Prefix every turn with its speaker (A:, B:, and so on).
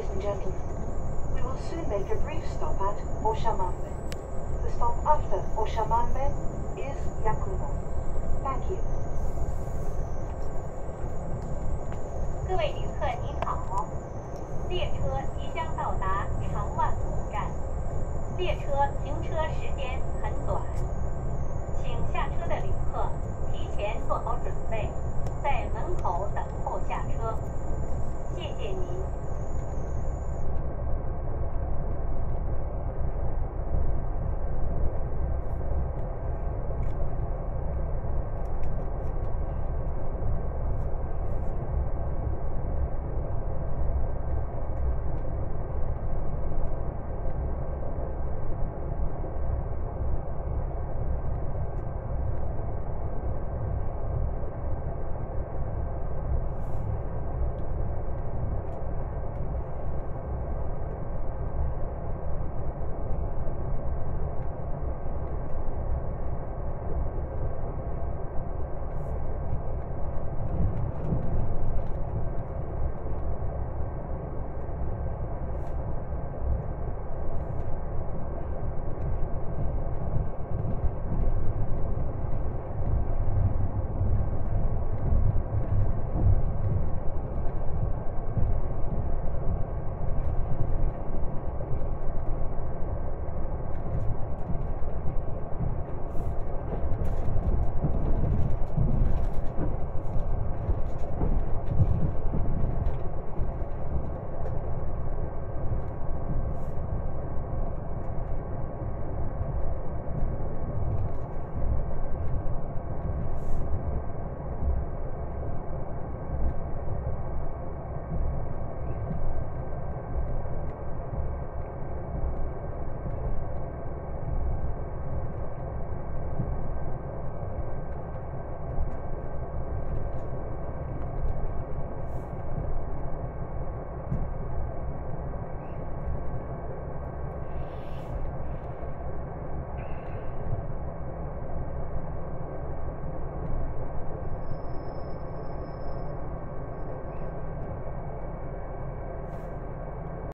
A: Ladies and gentlemen, we will soon make a brief stop at Oshamambe. The stop after Oshamambe is Yakumo. Thank you.
B: 各位旅客您好，列车即将到达长万古站，列车